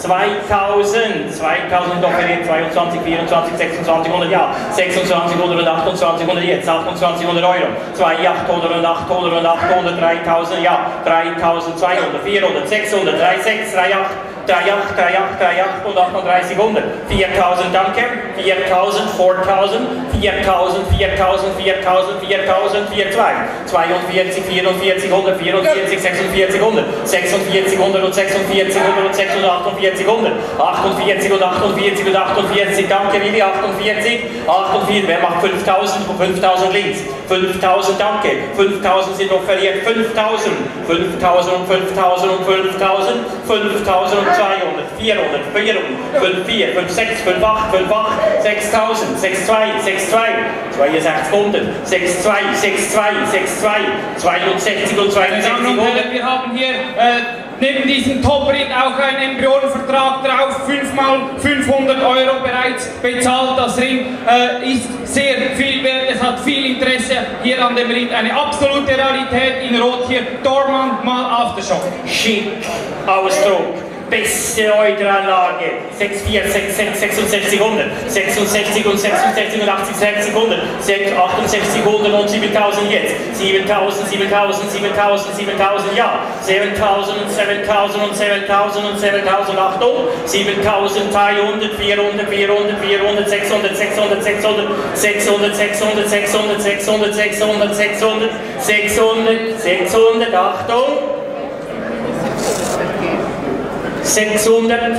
2000, 2000 opgericht, 22, 24, 26, 100, 26, 100, 28, 101, 28, 100 Euro, 2, 800, 800, 800, 3000, ja, 3200, 400, 600, 36, 38, 38, 38, 38 und 38 100. 4000, danke. 4000, 4000, 4000, 4000, 4000, 4000, 42. 42, 44, 144, 46, 100. 46, 100 und 46, 100 und 648, 100. 48 und 48 und 48, danke Willi, 48. 48, wer macht 5000? 5000 links. 5000, danke. 5000 sind offeriert. 5000, 5000 und 5000 und 5000, 5000 und 200, 400, 400, 5, 4, 5, 6, 5, 8, 5, 8, 6000, 6, 2, 6, 2, 6200, 6, 2, 6, 2, 6, 2, 62 und 62 100. Wir haben hier äh, neben diesem Top-Ring auch einen Embryonenvertrag drauf, 5 mal 500 Euro bereits bezahlt. Das Ring äh, ist sehr viel wert, es hat viel Interesse hier an dem Ring. Eine absolute Realität in Rot hier. Dorman mal Aftershock. Schick, Ausdruck beste Euteranlage. 6, 4, 6, 6, 66, 100. 66 und 66 und 80, 60, 100. 68, 100 und 7000 jetzt. 7000, 7000, 7000, 7000, ja. 7000 und 7000 und 7000 und 7000, Achtung. 7000, 300, 400, 400, 400, 600, 600, 600, 600, 600, 600, 600, 600, 600, 600, 600, Achtung. 600,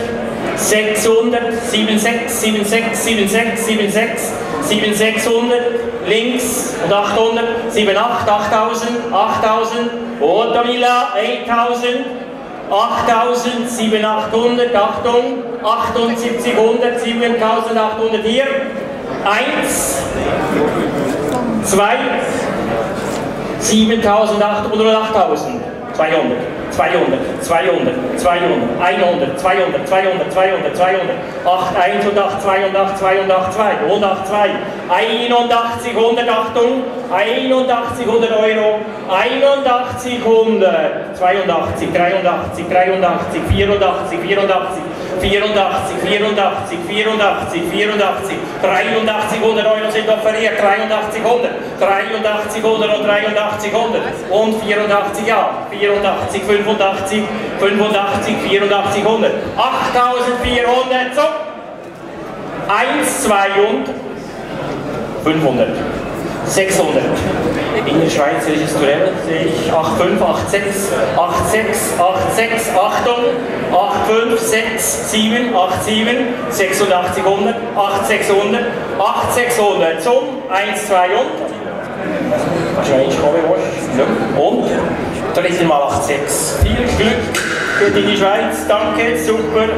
600, 76, 76, 76, 76, 7600, links und 800, 78, 8000, 8000, Otamila, 8000, 8000, 7800, Achtung, 7800, 7800 hier, 1, 2, 7800 oder 8000, 200. 200, 200, 200, 100, 200, 200, 200, 200, 8, 1 und 8, 2 und 8, 2 und 8, 2, 108, 2, 81, 100, Achtung, 81, 100 Euro, 81, 100, 82, 83, 83, 84, 84, 84, 84, 84, 84, 83, 100 Euro sind offeriert, 83, 100, 83, 100 und 83, 100 und 84, ja, 84, 85, 85, 84, 100, 8400, so, 1, 2 und 500. 600. In der Schweizerisches Duell sehe ich 85, 86, 86, 86, Achtung, 85, 6, 7, 87, 86, 100, 8600, 8600 zum 1, 2 und wahrscheinlich komme ich und dritte Mal 86. Viel Glück für die Schweiz, danke, super.